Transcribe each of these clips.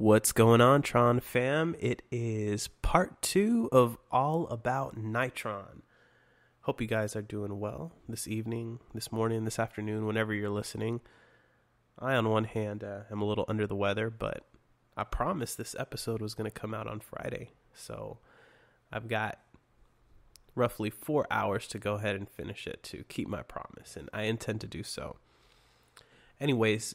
What's going on, Tron fam? It is part two of All About Nitron. Hope you guys are doing well this evening, this morning, this afternoon, whenever you're listening. I, on one hand, uh, am a little under the weather, but I promised this episode was going to come out on Friday. So I've got roughly four hours to go ahead and finish it to keep my promise, and I intend to do so. Anyways,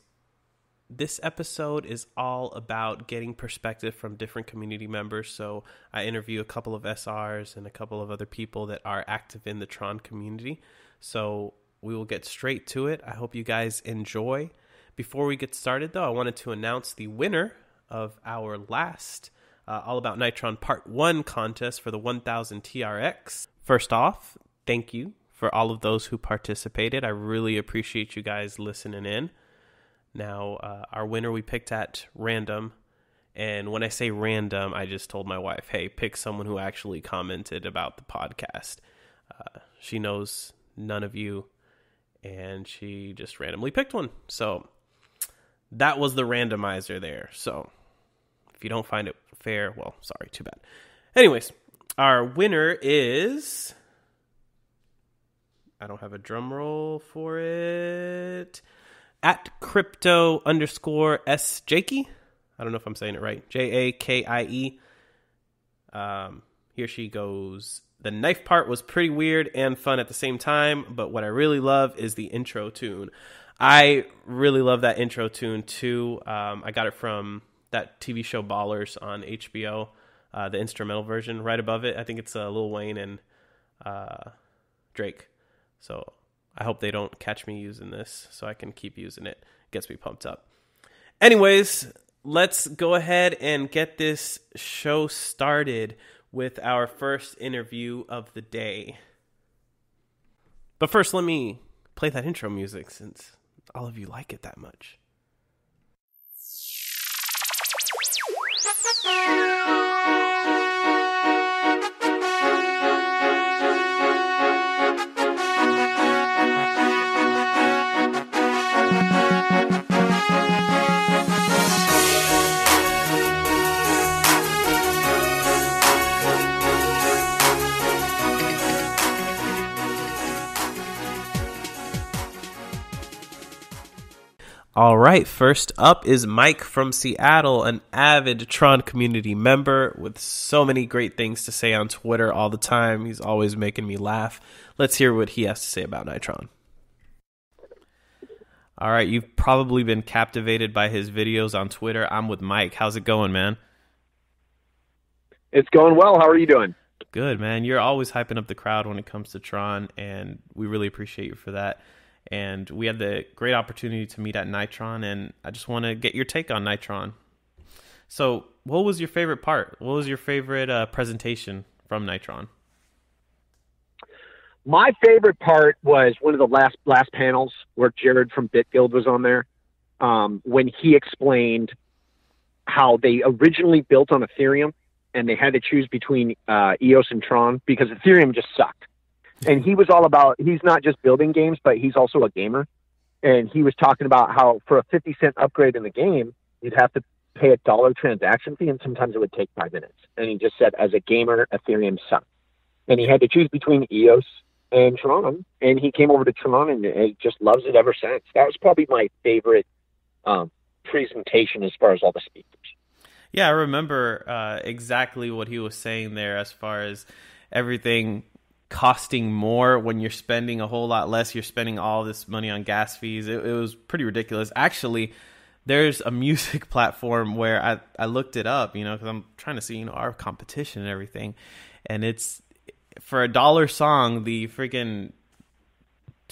this episode is all about getting perspective from different community members. So I interview a couple of SRs and a couple of other people that are active in the Tron community. So we will get straight to it. I hope you guys enjoy. Before we get started, though, I wanted to announce the winner of our last uh, All About Nitron Part 1 contest for the 1000 TRX. First off, thank you for all of those who participated. I really appreciate you guys listening in. Now, uh, our winner we picked at random. And when I say random, I just told my wife, hey, pick someone who actually commented about the podcast. Uh, she knows none of you, and she just randomly picked one. So that was the randomizer there. So if you don't find it fair, well, sorry, too bad. Anyways, our winner is. I don't have a drum roll for it at crypto underscore s jakey. I don't know if I'm saying it right. J A K I E. Um, here she goes. The knife part was pretty weird and fun at the same time, but what I really love is the intro tune. I really love that intro tune too. Um, I got it from that TV show Ballers on HBO, uh, the instrumental version. Right above it, I think it's uh, Lil Wayne and uh, Drake. So I hope they don't catch me using this so I can keep using it. it Gets me pumped up. Anyways, let's go ahead and get this show started with our first interview of the day. But first, let me play that intro music since all of you like it that much. All right, first up is Mike from Seattle, an avid Tron community member with so many great things to say on Twitter all the time. He's always making me laugh. Let's hear what he has to say about Nitron. All right, you've probably been captivated by his videos on Twitter. I'm with Mike. How's it going, man? It's going well. How are you doing? Good, man. You're always hyping up the crowd when it comes to Tron, and we really appreciate you for that and we had the great opportunity to meet at Nitron, and I just want to get your take on Nitron. So, what was your favorite part? What was your favorite uh, presentation from Nitron? My favorite part was one of the last last panels where Jared from BitGuild was on there, um, when he explained how they originally built on Ethereum and they had to choose between uh, EOS and Tron because Ethereum just sucked and he was all about he's not just building games, but he's also a gamer. And he was talking about how for a fifty cent upgrade in the game, you'd have to pay a dollar transaction fee, and sometimes it would take five minutes. And he just said, as a gamer, Ethereum sucks. And he had to choose between EOS and Tron, and he came over to Tron and, and just loves it ever since. That was probably my favorite um, presentation as far as all the speakers. Yeah, I remember uh, exactly what he was saying there as far as everything costing more when you're spending a whole lot less. You're spending all this money on gas fees. It, it was pretty ridiculous. Actually, there's a music platform where I, I looked it up, you know, because I'm trying to see, you know, our competition and everything. And it's for a dollar song, the freaking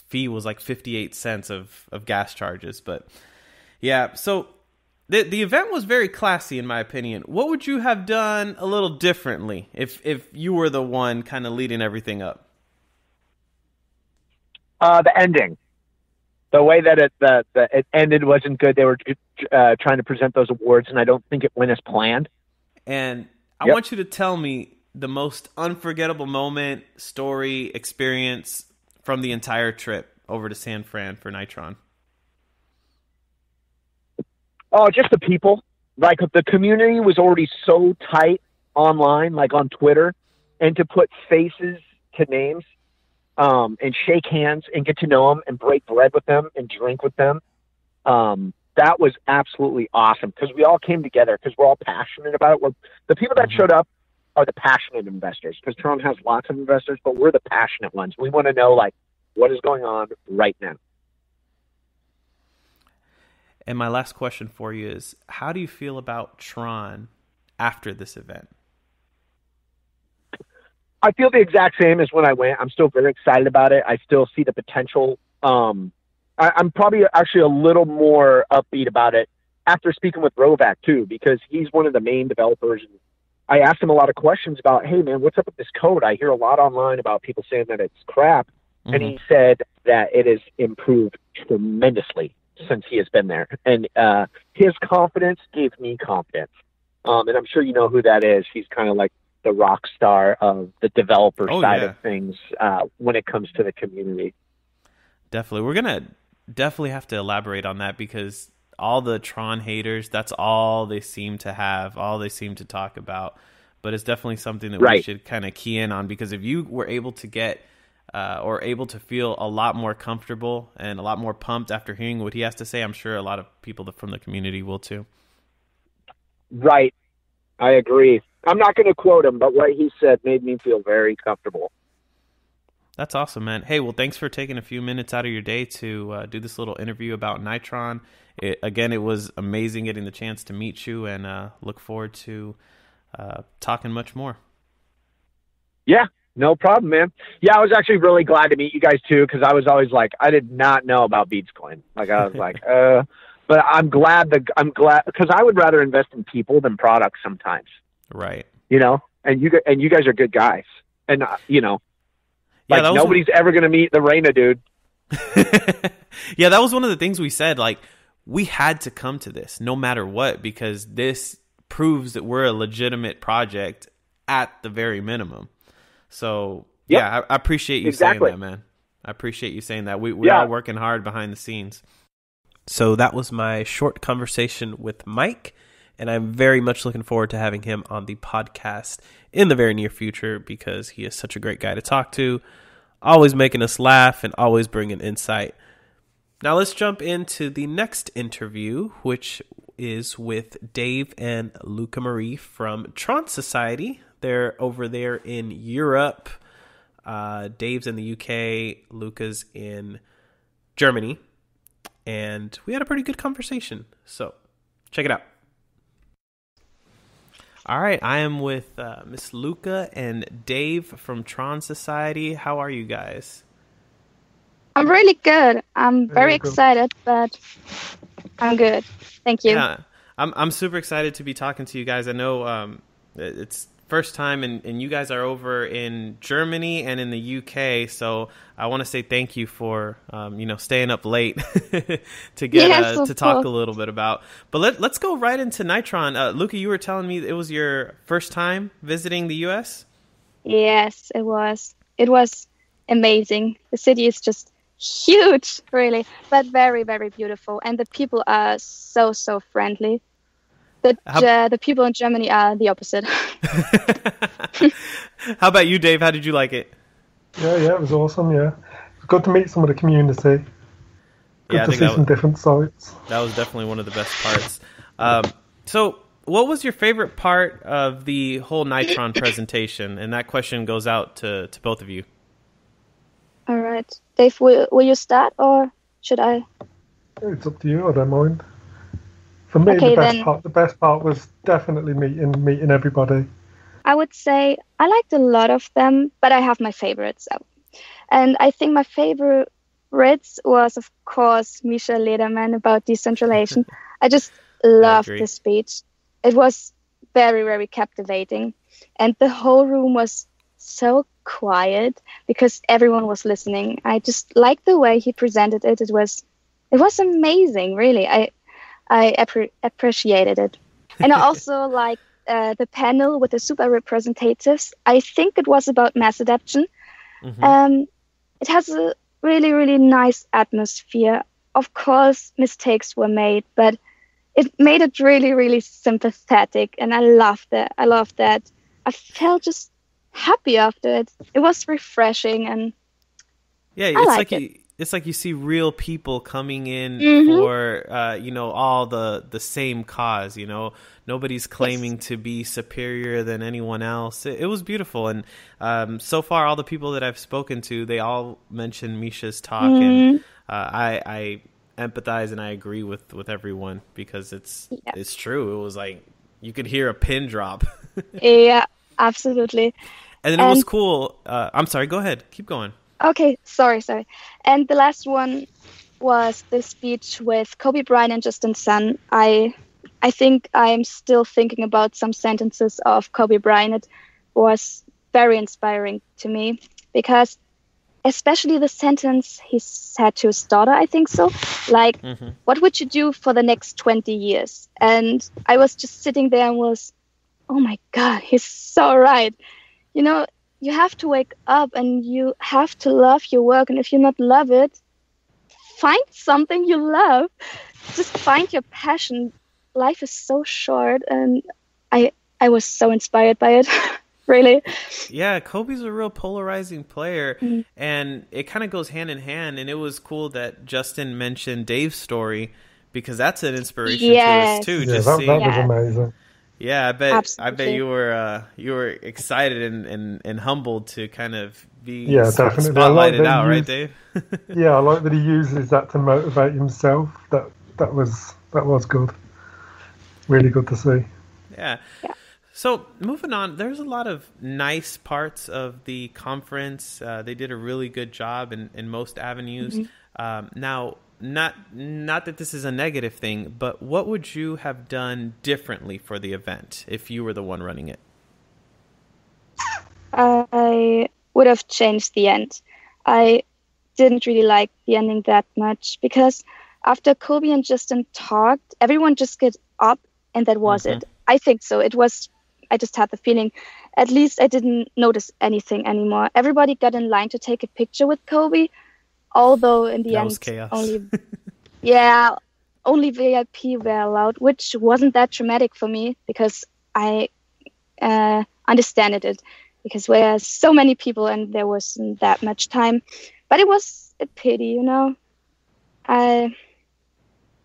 fee was like 58 cents of, of gas charges. But yeah, so the the event was very classy in my opinion. What would you have done a little differently if if you were the one kind of leading everything up? Uh, the ending, the way that it the, the it ended wasn't good. They were uh, trying to present those awards, and I don't think it went as planned. And I yep. want you to tell me the most unforgettable moment, story, experience from the entire trip over to San Fran for Nitron. Oh, just the people. like the community was already so tight online, like on Twitter, and to put faces to names um, and shake hands and get to know them and break bread with them and drink with them. Um, that was absolutely awesome because we all came together because we're all passionate about it. We're, the people that Mhm. showed up are the passionate investors because Tron has lots of investors, but we're the passionate ones. We want to know like what is going on right now. And my last question for you is how do you feel about Tron after this event? I feel the exact same as when I went. I'm still very excited about it. I still see the potential. Um, I, I'm probably actually a little more upbeat about it after speaking with Rovak too, because he's one of the main developers. And I asked him a lot of questions about, hey man, what's up with this code? I hear a lot online about people saying that it's crap, and Mhm. he said that it has improved tremendously since he has been there, and uh, his confidence gave me confidence. Um, and I'm sure you know who that is. He's kind of like the rock star of the developer Oh, side yeah. of things uh, when it comes to the community. Definitely. We're going to definitely have to elaborate on that because all the Tron haters, that's all they seem to have, all they seem to talk about. But it's definitely something that we should kind of key in on because if you were able to get uh, or able to feel a lot more comfortable and a lot more pumped after hearing what he has to say, I'm sure a lot of people from the community will too. Right. I agree. I'm not going to quote him, but what he said made me feel very comfortable. That's awesome, man. Hey, well, thanks for taking a few minutes out of your day to uh, do this little interview about Nitron. It, again, it was amazing getting the chance to meet you, and uh, look forward to uh, talking much more. Yeah, no problem, man. Yeah, I was actually really glad to meet you guys too because I was always like, I did not know about BeatzCoin. Like I was like, uh, but I'm glad that I'm glad because I would rather invest in people than products sometimes, Right. you know. And you and you guys are good guys, and uh, you know, Yeah, like was nobody's ever gonna meet the Reina dude. yeah, that was one of the things we said. Like, we had to come to this no matter what because this proves that we're a legitimate project at the very minimum. So, Yep. yeah, I, I appreciate you Exactly. saying that, man. I appreciate you saying that. We, we're Yeah. all working hard behind the scenes. So, that was my short conversation with Mike. And I'm very much looking forward to having him on the podcast in the very near future because he is such a great guy to talk to, always making us laugh and always bringing insight. Now let's jump into the next interview, which is with Dave and Luca Marie from Tron Society. They're over there in Europe. Uh, Dave's in the UK, Luca's in Germany. And we had a pretty good conversation. So check it out. All right, I am with uh, Miss Luca and Dave from Tron Society. How are you guys? I'm really good. I'm very good. excited, but I'm good. Thank you. Yeah, I'm I'm super excited to be talking to you guys. I know um, it's first time, and, and you guys are over in Germany and in the UK. So I want to say thank you for um, you know staying up late to get Yes, uh, to talk course. a little bit about. But let let's go right into Nitron. Uh, Luca, you were telling me it was your first time visiting the US. Yes, it was. It was amazing. The city is just huge, really, but very, very beautiful. And the people are so, so friendly. The, How- uh, the people in Germany are the opposite. How about you, Dave? How did you like it? Yeah, yeah, it was awesome. Yeah, it's good to meet some of the community. Good Yeah, to see some was, different sites. that was definitely one of the best parts. Um, so, what was your favorite part of the whole Nitron presentation? And that question goes out to, to both of you. All right. Dave, will, will you start or should I? It's up to you. I don't mind. For me, Okay, the best then. part, the best part was definitely meeting meeting everybody. I would say I liked a lot of them, but I have my favorites. So. And I think my favorites was, of course, Misha Lederman about decentralization. I just loved agree. the speech. It was very, very captivating. And the whole room was so quiet because everyone was listening. I just liked the way he presented it. It was it was amazing, really. I I appre- appreciated it. And I also like uh, the panel with the super representatives. I think it was about mass adaptation. Mhm. Um, it has a really, really nice atmosphere. Of course, mistakes were made, but it made it really, really sympathetic, and I loved it. I loved that. I felt just happy after it. It was refreshing, and Yeah, it's like like it. It's like you see real people coming in Mhm. for uh, you know all the the same cause. You know, nobody's claiming to be superior than anyone else. It, it was beautiful, and um, so far, all the people that I've spoken to, they all mentioned Misha's talk, Mm-hmm. uh, I I empathize and I agree with with everyone because it's Yeah. it's true. It was like you could hear a pin drop, yeah, absolutely. and then it was cool. Uh, I'm sorry. Go ahead. Keep going. Okay, sorry, sorry. And the last one was the speech with Kobe Bryant and Justin Sun. I I think I'm still thinking about some sentences of Kobe Bryant. It was very inspiring to me because especially the sentence he said to his daughter, I think so. Like, Mhm. what would you do for the next 20 years? And I was just sitting there and was, oh my God, he's so right. You know, you have to wake up and you have to love your work. And if you not love it, find something you love. Just find your passion. Life is so short, and I I was so inspired by it. really. Yeah, Kobe's a real polarizing player, Mhm. and it kind of goes hand in hand. And it was cool that Justin mentioned Dave's story because that's an inspiration to us too. Yeah, Just that, seeing, that was amazing. Yeah, I bet, I bet you were, uh, you were excited and, and, and humbled to kind of be Yeah, definitely. I like spotlighted that out, you right, Dave? Yeah, I like that he uses that to motivate himself. That that was that was good. Really good to see. Yeah. Yeah. So moving on, there's a lot of nice parts of the conference. Uh, they did a really good job in, in most avenues. Um, now, not not that this is a negative thing, but what would you have done differently for the event if you were the one running it? I would have changed the end. I didn't really like the ending that much because after Kobe and Justin talked, everyone just get up and that was it. Mm-hmm. I think so. It was. I just had the feeling. At least I didn't notice anything anymore. Everybody got in line to take a picture with Kobe, although in the That end was chaos. only yeah only vip were allowed which wasn't that traumatic for me because i uh, understand it. Because we are so many people and there wasn't that much time. But it was a pity you know? I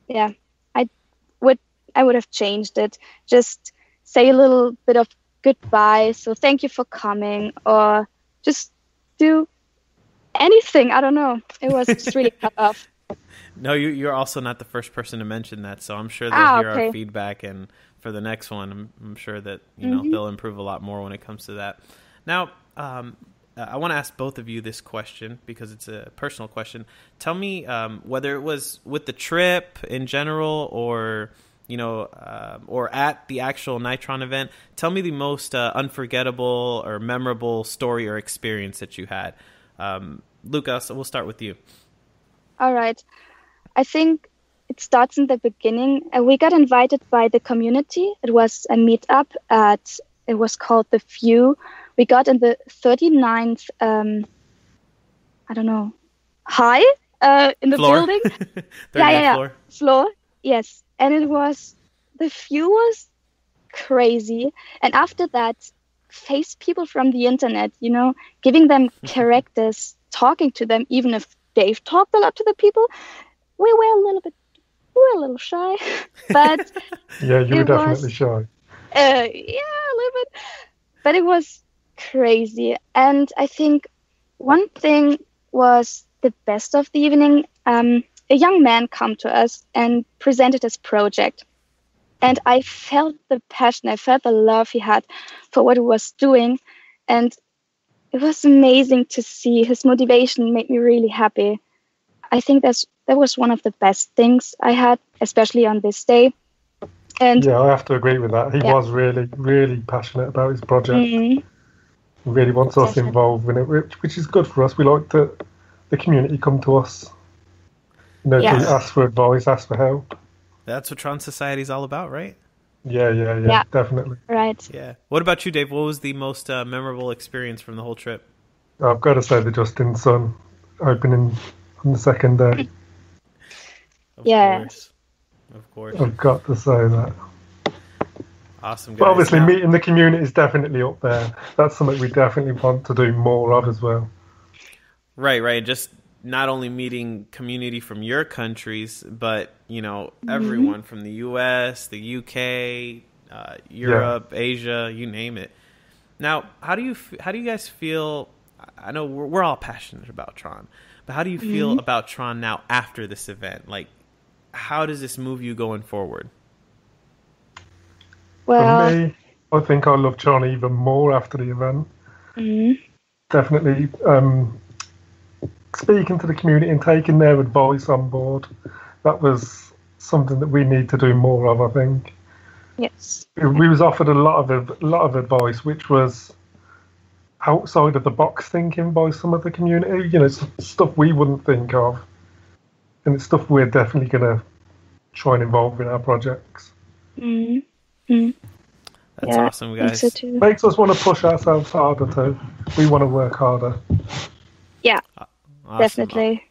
yeah i would i would have changed it. Just say a little bit of goodbye. So thank you for coming or just do anything i don't know it was just really cut off No, you, you're also not the first person to mention that, so I'm sure they'll Ah, hear our feedback, and for the next one, I'm, I'm sure that you know Mhm. they'll improve a lot more when it comes to that. Now, um, uh, I want to ask both of you this question because it's a personal question. Tell me um, whether it was with the trip in general, or you know, uh, or at the actual Nitron event. Tell me the most uh, unforgettable or memorable story or experience that you had. Um, Lucas, we'll start with you. All right. I think it starts in the beginning. Uh, we got invited by the community. It was a meetup at, it was called The View. We got in the 39th, um, I don't know, high uh, in the Floor. building 30th Yeah, yeah, yeah. floor. floor. Yes. And it was, the view was crazy. And after that, face people from the internet, you know, giving them characters, talking to them, even if they've talked a lot to the people, we were a little bit, we were a little shy. But Yeah, you were It definitely was- shy. uh, yeah, a little bit. But it was crazy. And I think one thing was the best of the evening. Um, a young man come to us and presented his project. And I felt the passion, I felt the love he had for what he was doing. And it was amazing to see his motivation made me really happy. I think that's that was one of the best things I had, especially on this day. And Yeah, I have to agree with that. He Yeah. was really, really passionate about his project. mm, He really wants us involved in it, which, which is good for us. We like to the community come to us. You know, to Yes. ask for advice, ask for help. That's what Tron Society is all about, right? Yeah, yeah, yeah, Yeah. definitely. right. Yeah. What about you, Dave? What was the most uh, memorable experience from the whole trip? I've got to say the Justin Sun opening on the second day. Of Yeah. course. Of course. I've got to say that. Awesome. Guys. But obviously, Now- meeting the community is definitely up there. That's something we definitely want to do more of as well. Right, right. Just not only meeting community from your countries, but you know everyone from the U.S., the UK, uh, Europe, Asia, you name it. Now, how do you how do you guys feel? I know we're, we're all passionate about Tron, but how do you feel about Tron now after this event? Like, how does this move you going forward? Well, For me, I think I love Tron even more after the event. mhm. Definitely um, speaking to the community and taking their advice on board. That was something that we need to do more of. I think yes. we was offered a lot of a lot of advice, which was outside of the box thinking by some of the community. You know, stuff we wouldn't think of, and it's stuff we're definitely going to try and involve in our projects. Mhm. That's Yeah, awesome, guys. so too. Makes us want to push ourselves harder too. We want to work harder. Yeah, Awesome. definitely.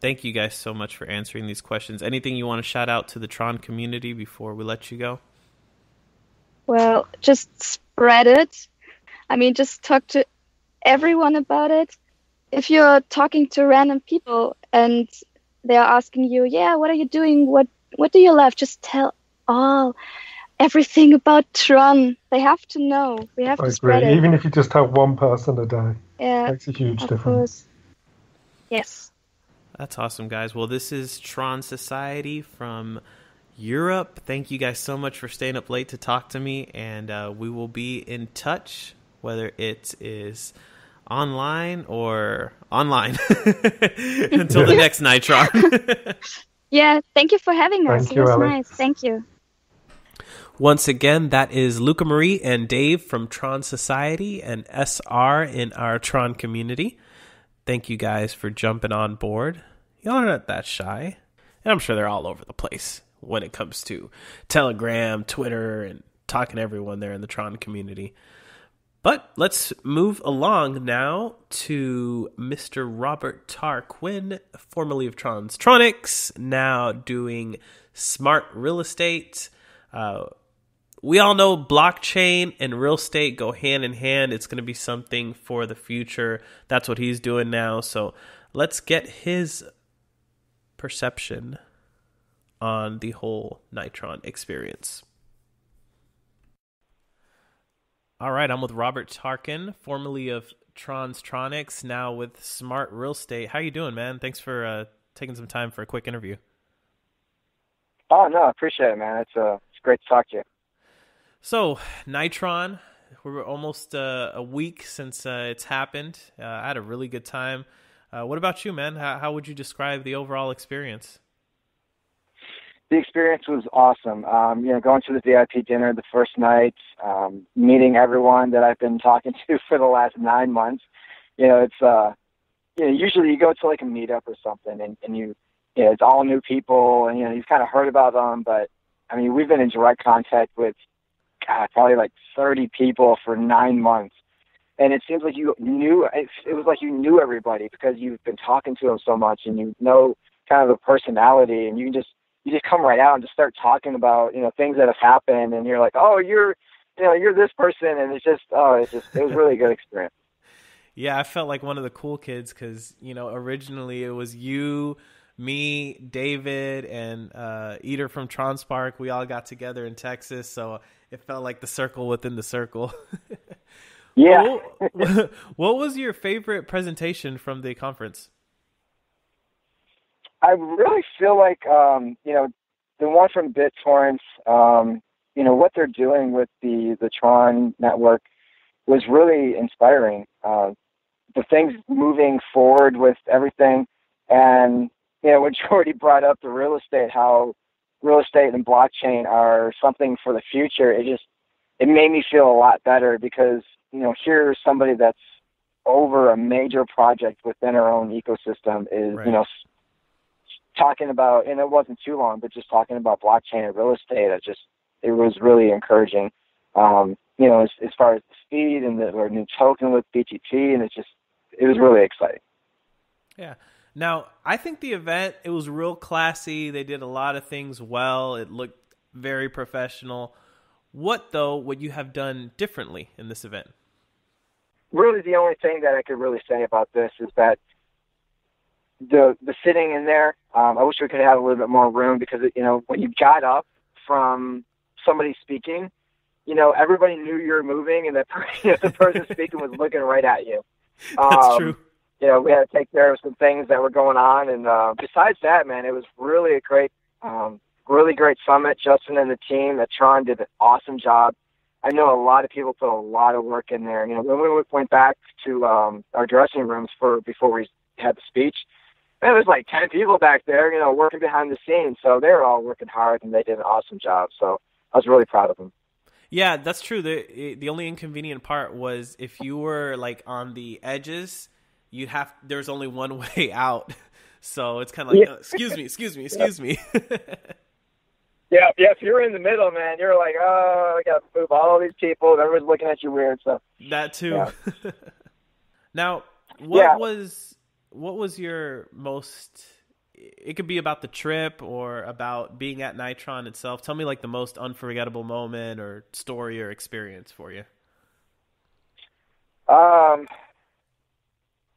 Thank you guys so much for answering these questions. Anything you want to shout out to the Tron community before we let you go? Well, just spread it. I mean, just talk to everyone about it. If you're talking to random people and they are asking you, "Yeah, what are you doing? What what do you love?" Just tell all everything about Tron. They have to know. We have I to spread agree. it. Even if you just have one person a day, yeah, makes a huge of difference. course. Yes. That's awesome, guys. Well, this is Tron Society from Europe. Thank you guys so much for staying up late to talk to me, and uh, we will be in touch, whether it is online or online until the next Nitron. Yeah. Thank you for having us. Thank it you, was Alex. nice. Thank you. Once again, that is Luca Marie and Dave from Tron Society and SR in our Tron community. Thank you guys for jumping on board. Y'all are not that shy. And I'm sure they're all over the place when it comes to Telegram, Twitter, and talking to everyone there in the Tron community. But let's move along now to Mr. Robert Tarquin, formerly of Tron's Tronics, now doing smart real estate. Uh, we all know blockchain and real estate go hand in hand. It's going to be something for the future. That's what he's doing now. So let's get his perception on the whole Nitron experience. All right, I'm with Robert Tarquin, formerly of Tron's Tronics, now with Smart Real Estate. How you doing, man? Thanks for uh, taking some time for a quick interview. Oh no, I appreciate it, man. It's uh, it's great to talk to you. So, Nitron, we're almost uh, a week since uh, it's happened. Uh, I had a really good time. Uh, what about you, man? How, how would you describe the overall experience? The experience was awesome. Um, you know, going to the VIP dinner the first night, um, meeting everyone that I've been talking to for the last nine months. You know, it's uh, you know, usually you go to like a meetup or something, and, and you, you know, it's all new people, and you know, you've kind of heard about them, but I mean, we've been in direct contact with, God, probably like 30 people for nine months. And it seems like you knew, it, was like you knew everybody because you've been talking to them so much and you know kind of the personality and you can just, you just come right out and just start talking about, you know, things that have happened and you're like, oh, you're, you know, you're this person. And it's just, oh, it's just, it was really a good experience. Yeah, I felt like one of the cool kids because, you know, originally it was you, me, David, and uh, Eater from Tronspark. We all got together in Texas, so it felt like the circle within the circle. Yeah. what, what was your favorite presentation from the conference? I really feel like um, you know the one from BitTorrent, um, you know what they're doing with the the Tron network was really inspiring. Uh, the things moving forward with everything, and you know when Jordy brought up the real estate, how real estate and blockchain are something for the future. It just it made me feel a lot better because you know here's somebody that's over a major project within our own ecosystem is Right. you know talking about, and it wasn't too long, but just talking about blockchain and real estate, it just it was really encouraging. Um, you know, as, as far as the speed and the or new token with BTT, and it's just it was really exciting. Yeah, Now, I think the event it was real classy. They did a lot of things well. It looked very professional. What though would you have done differently in this event? Really, the only thing that I could really say about this is that the the sitting in there. Um, I wish we could have had a little bit more room because it, you know when you got up from somebody speaking, you know everybody knew you were moving, and that you know, the person speaking was looking right at you. That's Um, true. You know, we had to take care of some things that were going on. And uh, besides that, man, it was really a great, um, really great summit. Justin and the team at Tron did an awesome job. I know a lot of people put a lot of work in there. You know, when we went back to um, our dressing rooms for before we had the speech, there was like ten people back there, you know, working behind the scenes. So they were all working hard and they did an awesome job. So I was really proud of them. Yeah, that's true. The the only inconvenient part was if you were like on the edges, you'd have there's only one way out. So it's kind of like, Yeah. uh, excuse me, excuse me, excuse me. Yeah, yeah. If you're in the middle, man, you're like, oh, I got to move all these people. Everyone's looking at you weird. So that too. Yeah. now, what was what was your most? It could be about the trip or about being at Nitron itself. Tell me like the most unforgettable moment or story or experience for you. Um,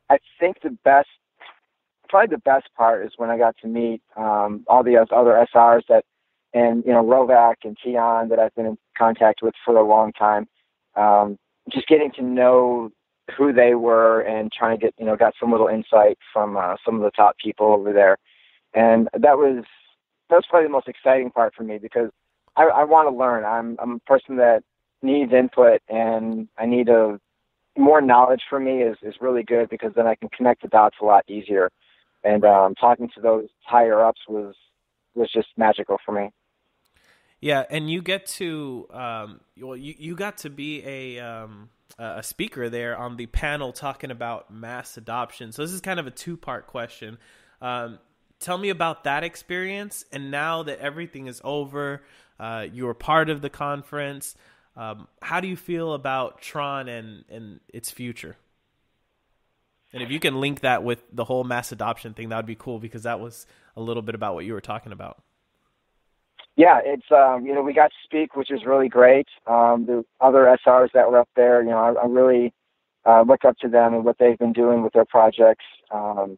I think the best, probably the best part is when I got to meet um, all the other SRs that, and you know Rovak and Tion that I've been in contact with for a long time. Um, just getting to know who they were and trying to get you know got some little insight from uh, some of the top people over there, and that was that was probably the most exciting part for me because I, I want to learn. I'm I'm a person that needs input and I need a more knowledge for me is, is really good because then I can connect the dots a lot easier. And um, talking to those higher ups was was just magical for me. Yeah, and you get to um, well, you you got to be a um, a speaker there on the panel talking about mass adoption. So this is kind of a two part question. Um, tell me about that experience, and now that everything is over, uh, you were part of the conference. Um, how do you feel about Tron and and its future? And if you can link that with the whole mass adoption thing, that would be cool because that was a little bit about what you were talking about. Yeah, it's um, you know we got to speak, which is really great. Um, the other SRs that were up there, you know, I, I really uh, look up to them and what they've been doing with their projects. Um,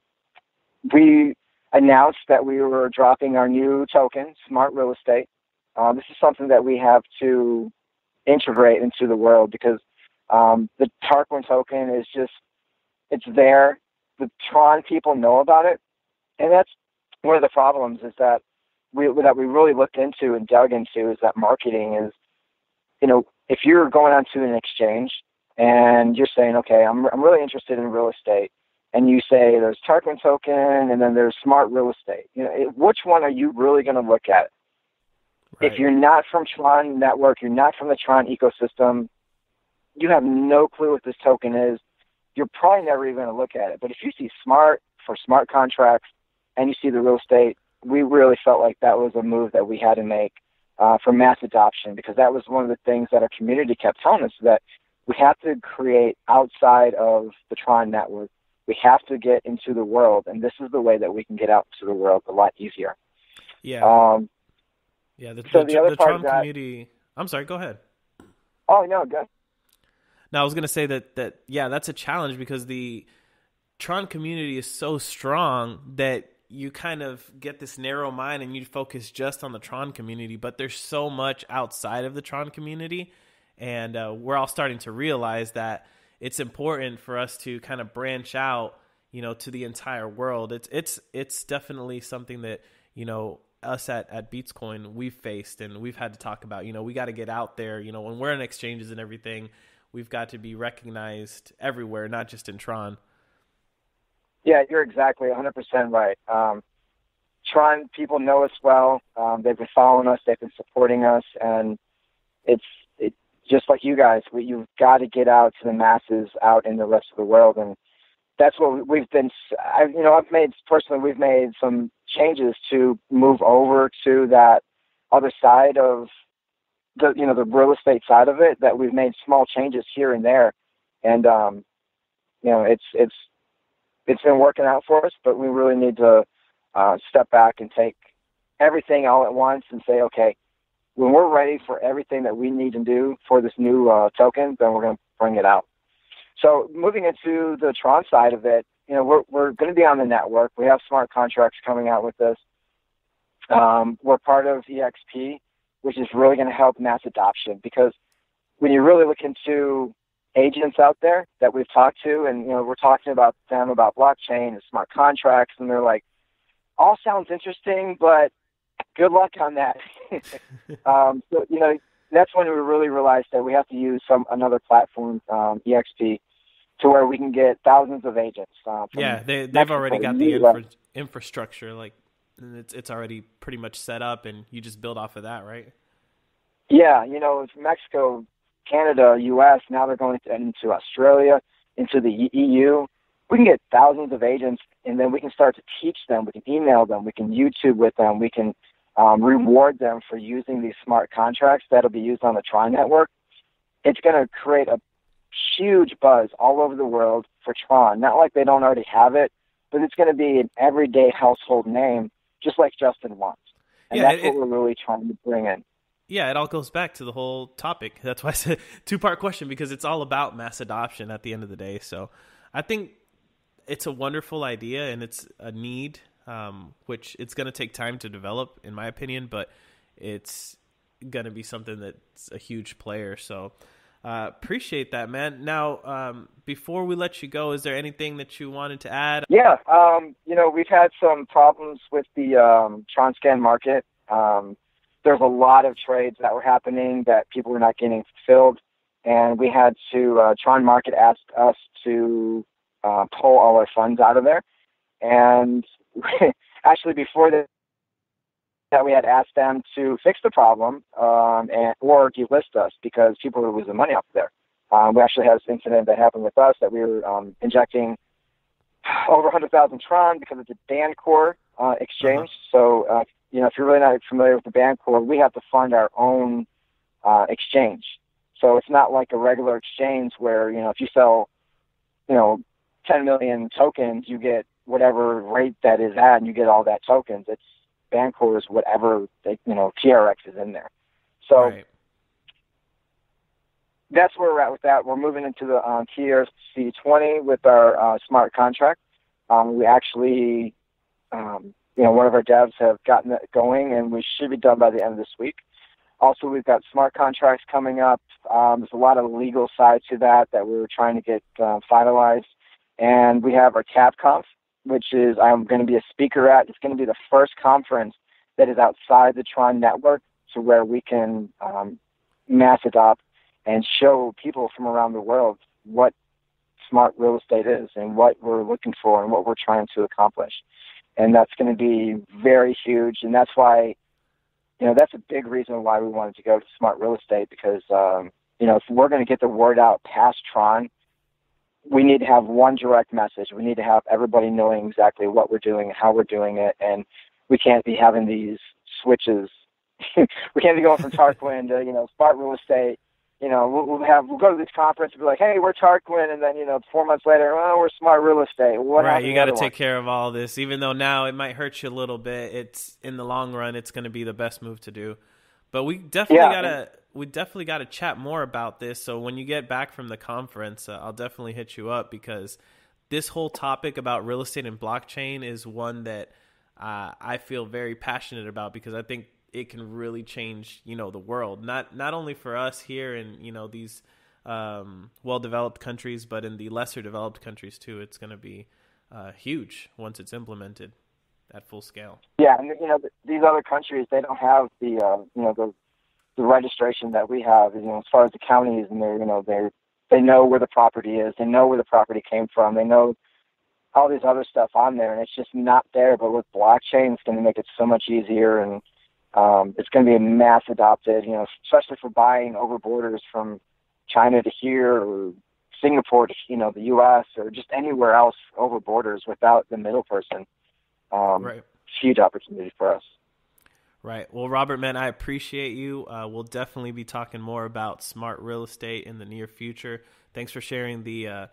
we announced that we were dropping our new token, Smart Real Estate. Uh, this is something that we have to integrate into the world because um, the Tarquin token is just it's there. The Tron people know about it, and that's one of the problems is that we that we really looked into and dug into is that marketing is, you know, if you're going onto an exchange and you're saying, okay, I'm I'm really interested in real estate, and you say there's Tarquin token and then there's smart real estate, you know, it, which one are you really going to look at? If you're not from Tron Network, you're not from the Tron ecosystem, you have no clue what this token is. You're probably never even going to look at it. But if you see smart for smart contracts and you see the real estate, we really felt like that was a move that we had to make uh, for mass adoption because that was one of the things that our community kept telling us that we have to create outside of the Tron network. We have to get into the world, and this is the way that we can get out to the world a lot easier. Yeah. Um, Yeah, the, So the, the other the Tron community. I'm sorry. Go ahead. oh no, good. No, I was gonna say that that yeah, that's a challenge because the Tron community is so strong that you kind of get this narrow mind and you focus just on the Tron community, but there's so much outside of the Tron community, and uh, we're all starting to realize that it's important for us to kind of branch out, you know, to the entire world. It's it's it's definitely something that you know us at at BeatzCoin we've faced and we've had to talk about. You know, we got to get out there. You know, when we're in exchanges and everything, we've got to be recognized everywhere, not just in Tron. Yeah, you're exactly 100% right. Um, Tron people know us well. Um, they've been following us. They've been supporting us, and it's it, just like you guys. We, you've got to get out to the masses, out in the rest of the world, and that's what we- we've been. I, you know, I've made personally. We've made some changes to move over to that other side of the you know the real estate side of it. That we've made small changes here and there, and um, you know, it's it's it's been working out for us, but we really need to uh, step back and take everything all at once and say, okay, when we're ready for everything that we need to do for this new uh, token, then we're going to bring it out. So moving into the Tron side of it, you know, we're we're going to be on the network. We have smart contracts coming out with this. Um, we're part of EXP, which is really going to help mass adoption because when you really look into agents out there that we've talked to, and you know, we're talking about them about blockchain and smart contracts, and they're like, all sounds interesting, but good luck on that. um, so you know, that's when we really realized that we have to use some another platform, um, EXP, to where we can get thousands of agents. Uh, yeah, they they've already got the infra- infrastructure, like it's it's already pretty much set up, and you just build off of that, right? Yeah, you know, Mexico, Canada, U.S. Now they're going into Australia, into the EU. We can get thousands of agents, and then we can start to teach them. We can email them. We can YouTube with them. We can um, reward them for using these smart contracts that'll be used on the Tron network. It's going to create a huge buzz all over the world for Tron. Not like they don't already have it, but it's going to be an everyday household name, just like Justin wants. And yeah, that's it, what we're really trying to bring in. Yeah, it all goes back to the whole topic. That's why it's a two part question because it's all about mass adoption at the end of the day. So I think it's a wonderful idea and it's a need um, which it's going to take time to develop, in my opinion, but it's going to be something that's a huge player. So uh, appreciate that, man. Now, um, before we let you go, is there anything that you wanted to add? Yeah, um, you know, we've had some problems with the um, Tronscan market. Um, there's a lot of trades that were happening that people were not getting fulfilled, and we had to uh, Tron Market asked us to uh, pull all our funds out of there, and actually before that, that we had asked them to fix the problem um, and or delist us because people were losing money off there. Um, we actually had this incident that happened with us that we were um, injecting over 100,000 Tron because it's a Bancor uh, exchange. Uh-huh. So, uh, you know, if you're really not familiar with the Bancor, we have to fund our own uh, exchange. So it's not like a regular exchange where, you know, if you sell, you know, 10 million tokens, you get whatever rate that is at, and you get all that tokens. It's Bancor's whatever they, you know TRX is in there. So right. that's where we're at with that. We're moving into the um, TRC20 with our uh, smart contract. Um, we actually, um, you know, one of our devs have gotten it going, and we should be done by the end of this week. Also, we've got smart contracts coming up. Um, there's a lot of legal side to that that we are trying to get uh, finalized. And we have our TabConf, which is I'm going to be a speaker at. It's going to be the first conference that is outside the Tron network, to where we can um, mass adopt and show people from around the world what smart real estate is and what we're looking for and what we're trying to accomplish. And that's going to be very huge. And that's why, you know, that's a big reason why we wanted to go to smart real estate because, um, you know, if we're going to get the word out past Tron, we need to have one direct message. We need to have everybody knowing exactly what we're doing, how we're doing it, and we can't be having these switches. we can't be going from Tarquin to you know Smart Real Estate. You know, we'll, we'll have we'll go to this conference and be like, hey, we're Tarquin, and then you know four months later, oh, we're Smart Real Estate. What right, you got to take care of all this, even though now it might hurt you a little bit. It's in the long run, it's going to be the best move to do. But we definitely yeah, gotta we definitely got to chat more about this. So when you get back from the conference, uh, I'll definitely hit you up because this whole topic about real estate and blockchain is one that uh, I feel very passionate about because I think it can really change, you know, the world. Not not only for us here in you know these um, well-developed countries, but in the lesser developed countries too. It's going to be uh, huge once it's implemented at full scale. Yeah, and you know these other countries they don't have the uh, you know the the registration that we have, you know, as far as the counties and they're, you know, they they know where the property is, they know where the property came from, they know all these other stuff on there, and it's just not there. But with blockchain, it's going to make it so much easier, and um, it's going to be a mass adopted, you know, especially for buying over borders from China to here or Singapore to you know the U.S. or just anywhere else over borders without the middle person. Um, right. Huge opportunity for us. Right. Well, Robert, man, I appreciate you. Uh, we'll definitely be talking more about smart real estate in the near future. Thanks for sharing the uh,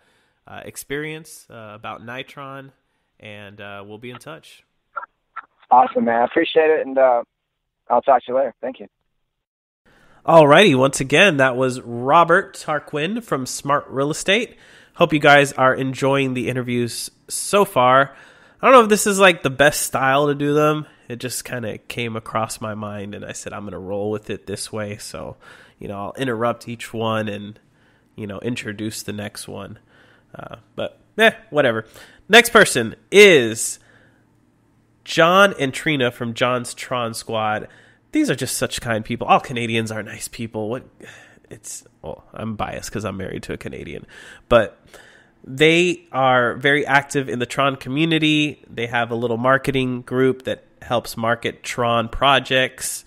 uh, experience uh, about Nitron, and uh, we'll be in touch. Awesome, man. I appreciate it, and uh, I'll talk to you later. Thank you. Alrighty, once again, that was Robert Tarquin from Smart Real Estate. Hope you guys are enjoying the interviews so far. I don't know if this is like the best style to do them. It just kind of came across my mind, and I said I'm going to roll with it this way. So, you know, I'll interrupt each one and, you know, introduce the next one. Uh, but, eh, whatever. Next person is John and Trina from John's Tron Squad these are just such kind people. All Canadians are nice people. What it's well, I'm biased because I'm married to a Canadian, but they are very active in the Tron community. They have a little marketing group that helps market Tron projects,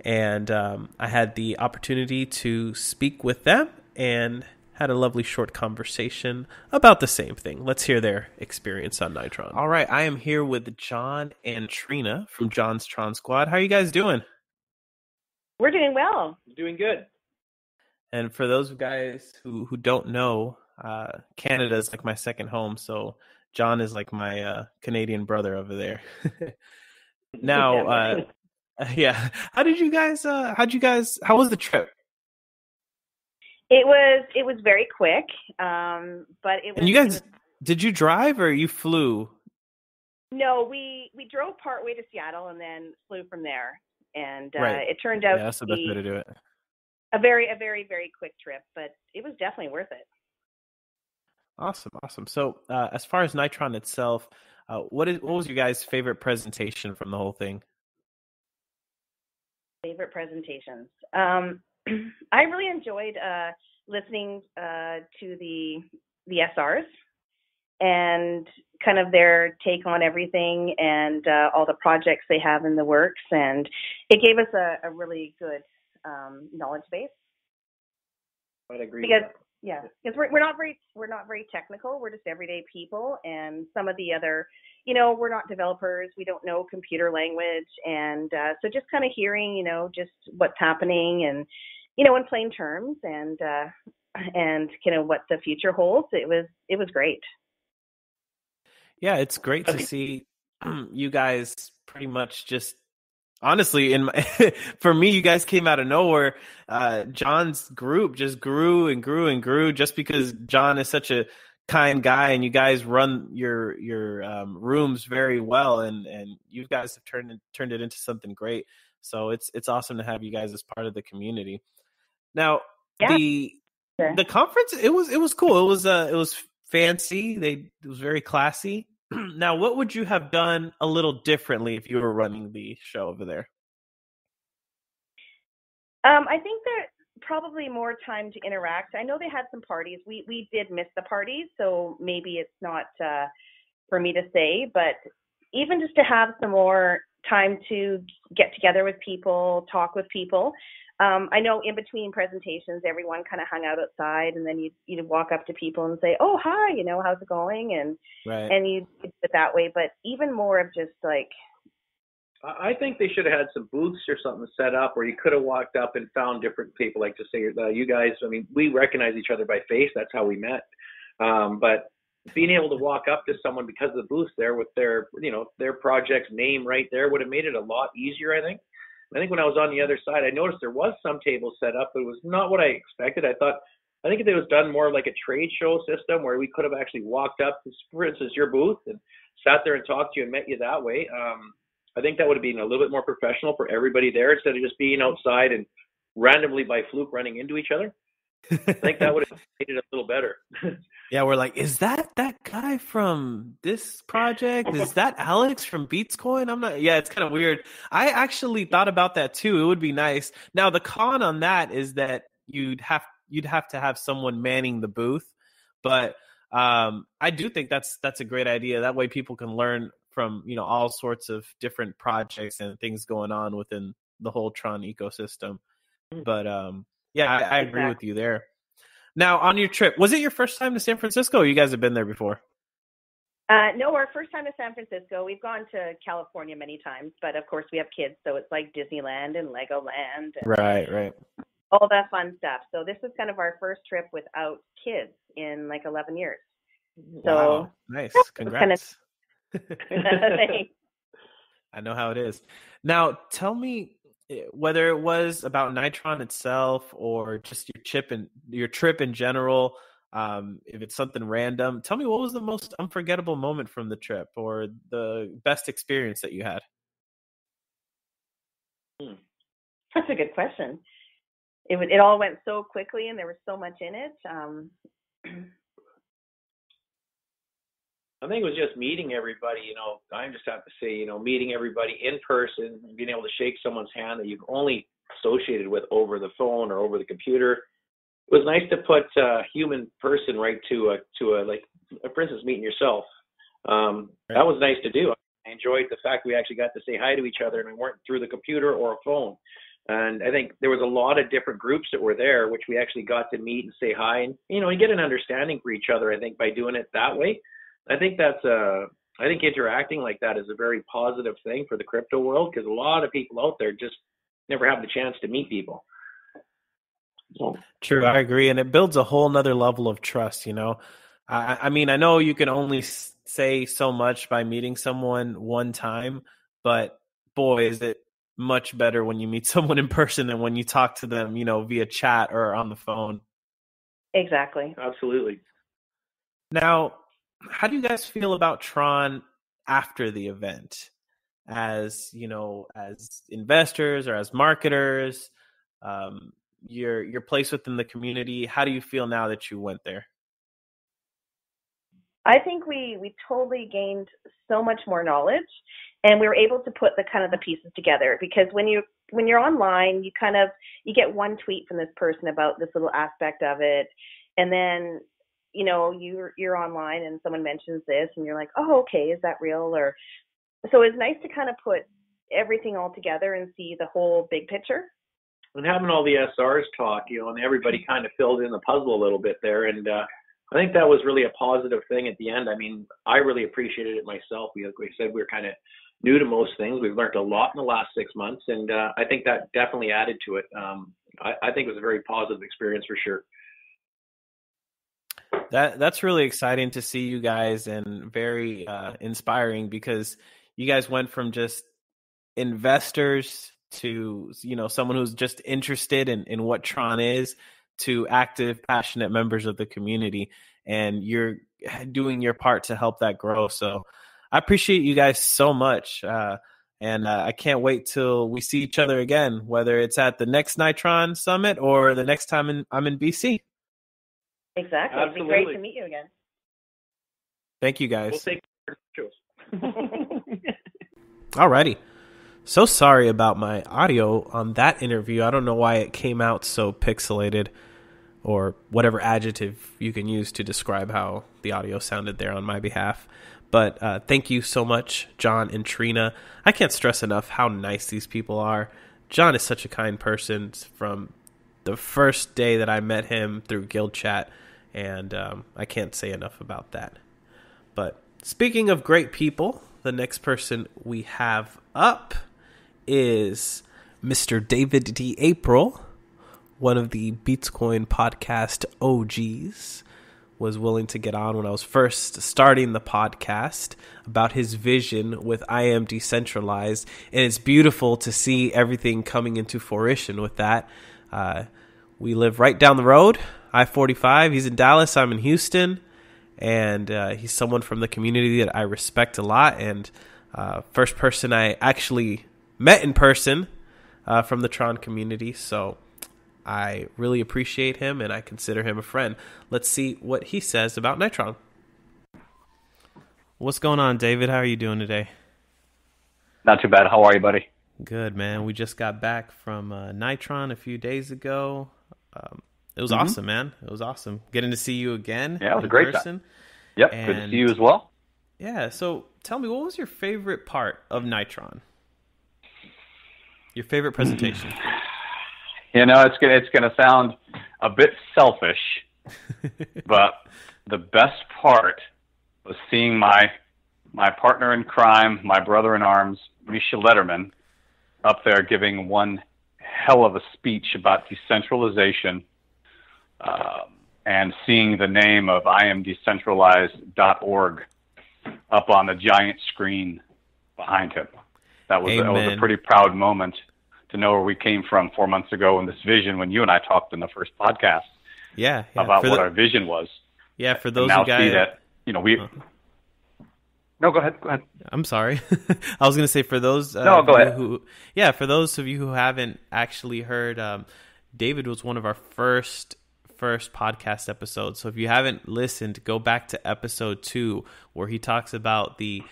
and um, I had the opportunity to speak with them and had a lovely short conversation about the same thing. Let's hear their experience on Nitron. All right, I am here with John and Trina from John's Tron Squad. How are you guys doing? We're doing well. Doing good. And for those guys who who don't know, uh, Canada is like my second home. So John is like my uh, Canadian brother over there. now, uh, yeah. How did you guys? Uh, how'd you guys? How was the trip? It was it was very quick, um, but it was. And you guys, was, did you drive or you flew? No, we we drove partway to Seattle and then flew from there and uh, right. it turned out yeah, that's the best way to do it. A very, a very, very quick trip, but it was definitely worth it. Awesome, awesome. So, uh, as far as Nitron itself, uh, what is what was your guys' favorite presentation from the whole thing? Favorite presentations. Um, I really enjoyed uh, listening uh, to the the SRs and kind of their take on everything and uh, all the projects they have in the works. And it gave us a, a really good um, knowledge base. I'd agree. Because yeah, because we're we're not very we're not very technical. We're just everyday people, and some of the other, you know, we're not developers. We don't know computer language, and uh, so just kind of hearing, you know, just what's happening, and you know, in plain terms, and uh, and kind of what the future holds. It was it was great. Yeah, it's great to see you guys pretty much just honestly in my for me you guys came out of nowhere uh john's group just grew and grew and grew just because john is such a kind guy and you guys run your your um, rooms very well and and you guys have turned it, turned it into something great so it's it's awesome to have you guys as part of the community now yeah. the sure. the conference it was it was cool it was uh it was fancy. They it was very classy. now, what would you have done a little differently if you were running the show over there? Um, I think there probably more time to interact. I know they had some parties. We we did miss the parties, so maybe it's not uh, for me to say. But even just to have some more time to get together with people, talk with people um, I know in between presentations, everyone kind of hung out outside, and then you you'd walk up to people and say, "Oh, hi, you know, how's it going?" and right. and you it that way. But even more of just like, I think they should have had some booths or something set up where you could have walked up and found different people. Like to say, uh, you guys, I mean, we recognize each other by face. That's how we met. Um, but being able to walk up to someone because of the booth there with their, you know, their project's name right there would have made it a lot easier, I think. I think when I was on the other side, I noticed there was some tables set up, but it was not what I expected. I thought, I think if it was done more like a trade show system where we could have actually walked up, to, for instance, your booth and sat there and talked to you and met you that way. Um, I think that would have been a little bit more professional for everybody there instead of just being outside and randomly by fluke running into each other. I think that would have made it a little better. yeah, we're like, is that that guy from this project? Is that Alex from BeatzCoin? I'm not. Yeah, it's kind of weird. I actually thought about that too. It would be nice. Now the con on that is that you'd have you'd have to have someone manning the booth, but um, I do think that's that's a great idea. That way, people can learn from you know all sorts of different projects and things going on within the whole Tron ecosystem. Mm. But um, yeah, I, I agree exactly. with you there. Now, on your trip, was it your first time to San Francisco, or you guys have been there before? Uh, no, our first time to San Francisco. We've gone to California many times, but of course we have kids, so it's like Disneyland and Legoland. And right, right. All that fun stuff. So this is kind of our first trip without kids in like 11 years. So wow. Nice. Congrats. I know how it is. Now, tell me whether it was about Nitron itself or just your chip and your trip in general. Um, if it's something random, tell me what was the most unforgettable moment from the trip or the best experience that you had. Hmm. That's a good question. It it all went so quickly, and there was so much in it. Um, I think it was just meeting everybody. You know, I just have to say, you know, meeting everybody in person, being able to shake someone's hand that you've only associated with over the phone or over the computer. It was nice to put a human person right to a to a like, for instance, meeting yourself. Um, that was nice to do. I enjoyed the fact we actually got to say hi to each other and we weren't through the computer or a phone. And I think there was a lot of different groups that were there, which we actually got to meet and say hi and you know and get an understanding for each other. I think by doing it that way, I think that's a I think interacting like that is a very positive thing for the crypto world because a lot of people out there just never have the chance to meet people. So. True, I agree, and it builds a whole nother level of trust. You know, I, I mean, I know you can only say so much by meeting someone one time, but boy, is it much better when you meet someone in person than when you talk to them, you know, via chat or on the phone. Exactly. Absolutely. Now, how do you guys feel about Tron after the event? As you know, as investors or as marketers, um, your your place within the community. How do you feel now that you went there? I think we we totally gained so much more knowledge, and we were able to put the kind of the pieces together because when you when you're online, you kind of you get one tweet from this person about this little aspect of it, and then you know you're you're online and someone mentions this and you're like oh okay is that real or so it's nice to kind of put everything all together and see the whole big picture and having all the srs talk you know and everybody kind of filled in the puzzle a little bit there and uh I think that was really a positive thing at the end. I mean, I really appreciated it myself. We, like we said, we are kind of new to most things. We've learned a lot in the last six months, and uh, I think that definitely added to it. Um, I, I think it was a very positive experience for sure. That that's really exciting to see you guys and very uh, inspiring because you guys went from just investors to you know someone who's just interested in, in what Tron is to active, passionate members of the community, and you're doing your part to help that grow. So I appreciate you guys so much. Uh, and uh, I can't wait till we see each other again, whether it's at the next Nitron Summit or the next time in, I'm in BC. Exactly. Absolutely. It'd be great to meet you again. Thank you, guys. We'll take Alrighty. So sorry about my audio on that interview. I don't know why it came out so pixelated or whatever adjective you can use to describe how the audio sounded there on my behalf. But uh, thank you so much, John and Trina. I can't stress enough how nice these people are. John is such a kind person from the first day that I met him through Guild Chat and um, I can't say enough about that. But speaking of great people, the next person we have up is Mr. David D. April, one of the BeatzCoin podcast OGs. Was willing to get on when I was first starting the podcast about his vision with I Am Decentralized. And it's beautiful to see everything coming into fruition with that. Uh, we live right down the road I 45. He's in Dallas. I'm in Houston. And uh, he's someone from the community that I respect a lot. And uh, first person I actually met in person uh, from the Tron community. So I really appreciate him and I consider him a friend. Let's see what he says about Nitron. What's going on, David? How are you doing today? Not too bad. How are you, buddy? Good, man. We just got back from uh, Nitron a few days ago. Um, it was mm-hmm. awesome, man. It was awesome getting to see you again. Yeah, it was a great person. time. Yep, and, good to see you as well. Yeah. So tell me, what was your favorite part of Nitron? Your favorite presentation? you know, it's gonna it's gonna sound a bit selfish, but the best part was seeing my my partner in crime, my brother in arms, Misha Lederman, up there giving one hell of a speech about decentralization um, and seeing the name of imdecentralized.org up on the giant screen behind him. That was, that was a pretty proud moment to know where we came from four months ago in this vision when you and I talked in the first podcast Yeah, yeah. about for what the- our vision was. yeah, for those now of you guys, see that, you know, we. No, go ahead. Go ahead. I'm sorry. I was going to say for those uh, No, go ahead. who yeah, for those of you who haven't actually heard um, David was one of our first first podcast episode. So if you haven't listened, go back to episode 2 where he talks about the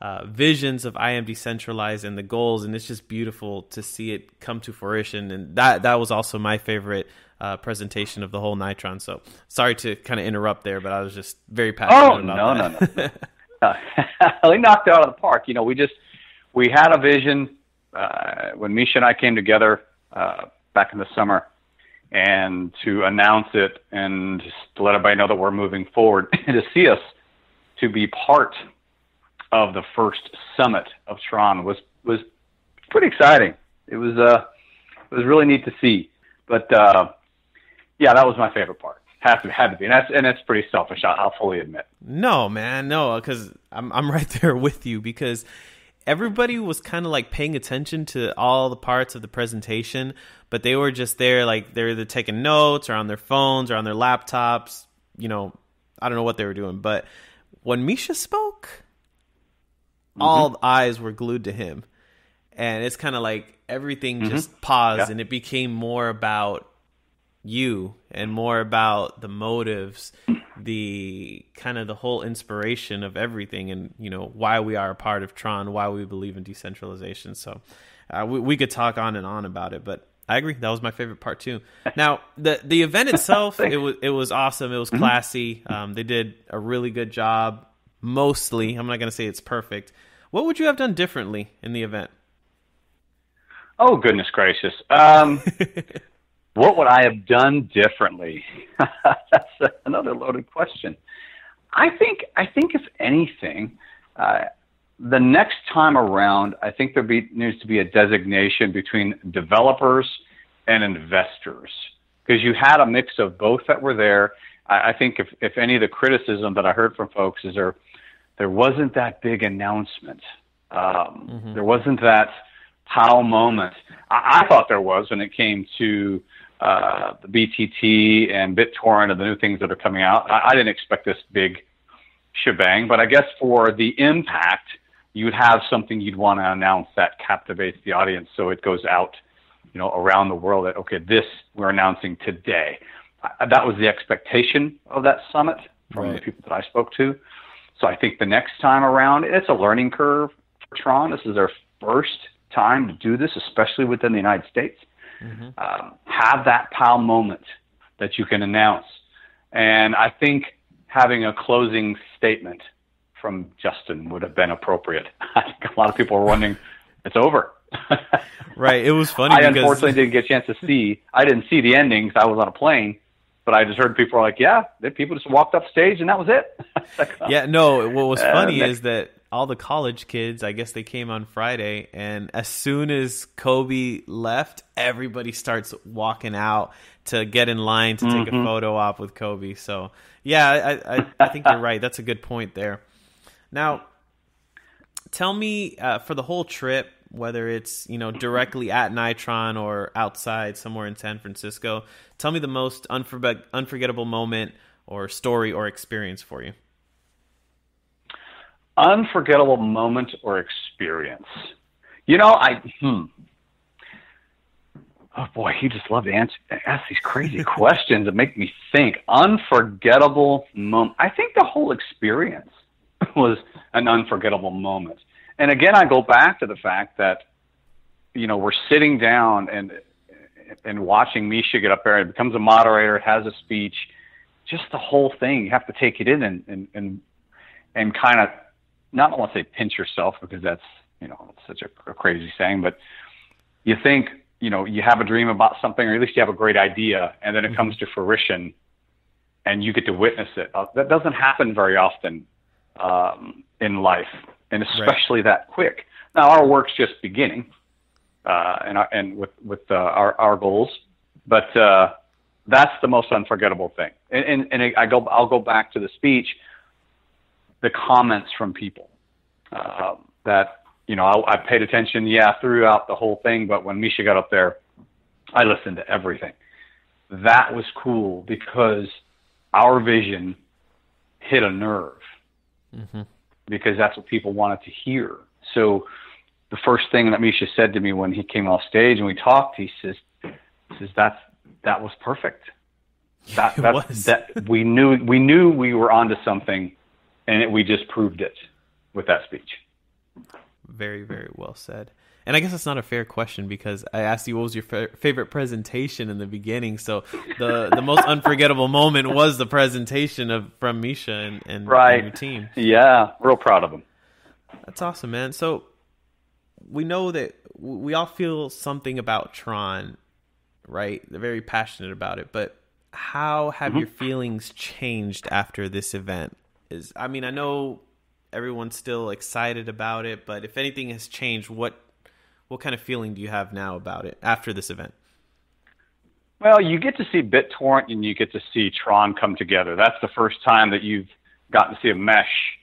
uh, visions of I am decentralized and the goals and it's just beautiful to see it come to fruition and that that was also my favorite uh, presentation of the whole Nitron. So sorry to kind of interrupt there, but I was just very passionate Oh, no, that. no, Uh, they knocked it out of the park. You know, we just we had a vision uh, when Misha and I came together uh, back in the summer, and to announce it and just to let everybody know that we're moving forward, and to see us to be part of the first summit of Tron was was pretty exciting. It was uh it was really neat to see. But uh, yeah, that was my favorite part. Had to had to be, and that's and that's pretty selfish. I'll, I'll fully admit. No, man, no, because I'm I'm right there with you because everybody was kind of like paying attention to all the parts of the presentation, but they were just there like they're either taking notes or on their phones or on their laptops. You know, I don't know what they were doing, but when Misha spoke, mm-hmm. all the eyes were glued to him, and it's kind of like everything mm-hmm. just paused, Yeah. and it became more about you and more about the motives the kind of the whole inspiration of everything and you know why we are a part of tron why we believe in decentralization. So uh, we, we could talk on and on about it but i agree. That was my favorite part too. Now the the event itself it was it was awesome. It was classy. Um, they did a really good job mostly. I'm not going to say it's perfect. What would you have done differently in the event? Oh goodness gracious! Um, what would I have done differently? That's another loaded question. I think I think if anything, uh, the next time around, I think there be, needs to be a designation between developers and investors because you had a mix of both that were there. I, I think if if any of the criticism that I heard from folks is there there wasn't that big announcement. Um, There wasn't that how moment. I, I thought there was when it came to uh, the BTT and BitTorrent and the new things that are coming out. I, I didn't expect this big shebang, but I guess for the impact, you would have something you'd want to announce that captivates the audience, so it goes out, you know, around the world. That okay, this we're announcing today. Uh, that was the expectation of that summit from the people that I spoke to. So I think the next time around, it's a learning curve for Tron. This is their first time to do this, especially within the United States. Um, have that PAL moment that you can announce. And I think having a closing statement from Justin would have been appropriate. I think a lot of people were wondering, it's over. right it was funny I because unfortunately didn't get a chance to see. I didn't see the endings. I was on a plane, but I just heard people were like, "Yeah, people just walked up stage and that was it." Like, oh. Yeah, no. What was Uh, funny next- is that all the college kids, I guess they came on Friday, and as soon as Kobe left, everybody starts walking out to get in line to take a Mhm. photo op with Kobe. So, yeah, I, I, I think you're right. That's a good point there. Now, tell me uh, for the whole trip, whether it's you know directly at Nitron or outside somewhere in San Francisco, tell me the most unforget- unforgettable moment or story or experience for you. Unforgettable moment or experience. You know, I hmm. Oh boy, he just love to answer ask these crazy questions that make me think. Unforgettable moment. I think the whole experience was an unforgettable moment. And again, I go back to the fact that you know we're sitting down and and watching Misha get up there. It becomes a moderator. Has a speech. Just the whole thing. You have to take it in and and and, and kind of not want to say pinch yourself because that's you know such a, a crazy saying, but you think you know you have a dream about something, or at least you have a great idea, and then it comes to fruition, and you get to witness it. Uh, that doesn't happen very often um, in life, and especially that quick. Now our work's just beginning, uh, and our, and with with uh, our our goals, but uh, that's the most unforgettable thing. And, and, and I go, I'll go back to the speech, the comments from people uh, that, you know, I, I paid attention, yeah, throughout the whole thing, but when Misha got up there, I listened to everything. That was cool because our vision hit a nerve mm-hmm. because that's what people wanted to hear. So the first thing that Misha said to me when he came off stage and we talked, he says, says that's that was perfect. That that, was. that we knew we knew we were onto something, and it, we just proved it with that speech. Very very well said. And I guess that's not a fair question because I asked you what was your favorite presentation in the beginning. So the the most unforgettable moment was the presentation of from Misha and, and, right. and your team. Yeah, real proud of them. That's awesome, man. So we know that we all feel something about Tron right? They're very passionate about it. But how have mm-hmm. your feelings changed after this event? Is I mean, I know everyone's still excited about it, but if anything has changed, what what kind of feeling do you have now about it after this event? Well, you get to see BitTorrent and you get to see Tron come together. That's the first time that you've gotten to see a mesh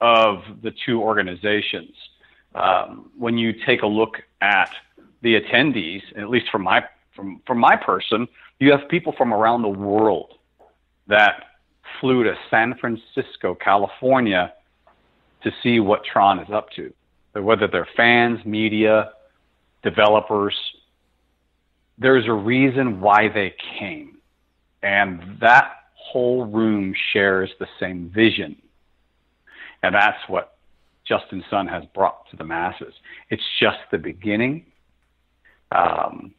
of the two organizations. Um, when you take a look at the attendees, at least from my from from my person, you have people from around the world that flew to San Francisco, California, to see what Tron is up to. Whether they're fans, media, developers, there's a reason why they came, and that whole room shares the same vision, and that's what Justin Sun has brought to the masses. It's just the beginning. Um,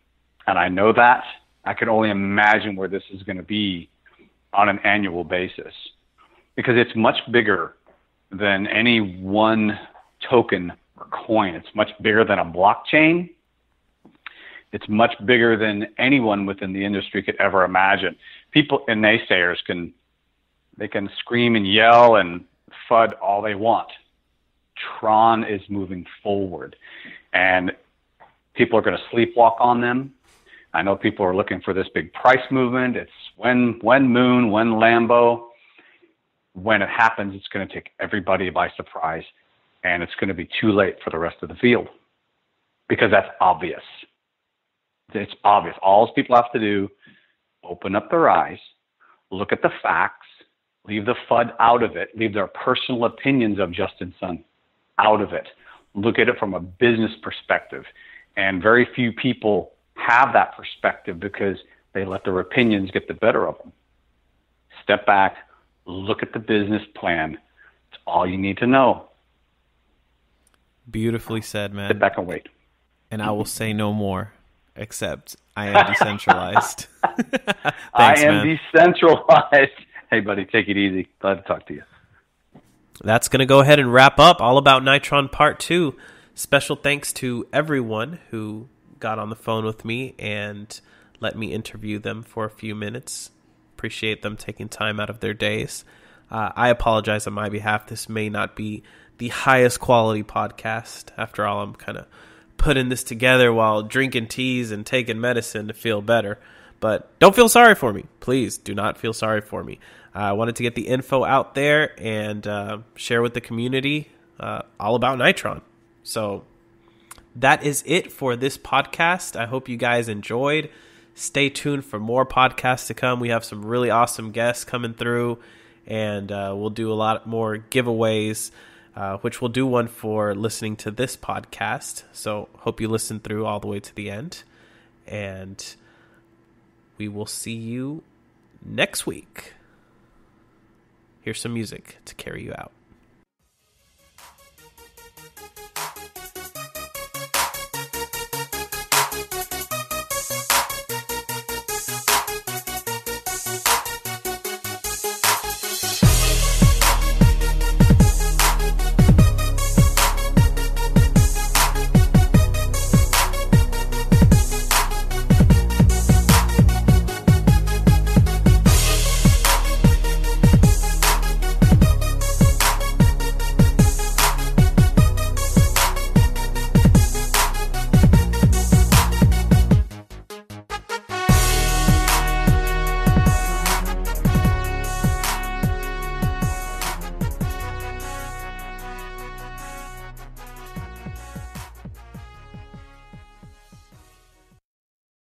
and I know that. I can only imagine where this is going to be on an annual basis because it's much bigger than any one token or coin. It's much bigger than a blockchain. It's much bigger than anyone within the industry could ever imagine. People and naysayers can they can scream and yell and FUD all they want. Tron is moving forward, and people are going to sleepwalk on them. I know people are looking for this big price movement. It's when when Moon, when Lambo. When it happens, it's going to take everybody by surprise, and it's going to be too late for the rest of the field because that's obvious. It's obvious. All people have to do, open up their eyes, look at the facts, leave the FUD out of it, leave their personal opinions of Justin Sun out of it. Look at it from a business perspective. And very few people have that perspective because they let their opinions get the better of them. Step back, look at the business plan. It's all you need to know. Beautifully said, man. Sit back and wait. And I will say no more, except I am decentralized. Thanks, I am man. decentralized. Hey, buddy, take it easy. Glad to talk to you. That's going to go ahead and wrap up All About Nitron Part 2. Special thanks to everyone who got on the phone with me and let me interview them for a few minutes. Appreciate them taking time out of their days. Uh, I apologize on my behalf. This may not be the highest quality podcast. After all, I'm kind of putting this together while drinking teas and taking medicine to feel better. But don't feel sorry for me. Please do not feel sorry for me. Uh, I wanted to get the info out there and uh, share with the community uh, all about Nitron. So that is it for this podcast. I hope you guys enjoyed. Stay tuned for more podcasts to come. We have some really awesome guests coming through, and uh, we'll do a lot more giveaways, uh, which we'll do one for listening to this podcast. So, hope you listen through all the way to the end. And we will see you next week. Here's some music to carry you out.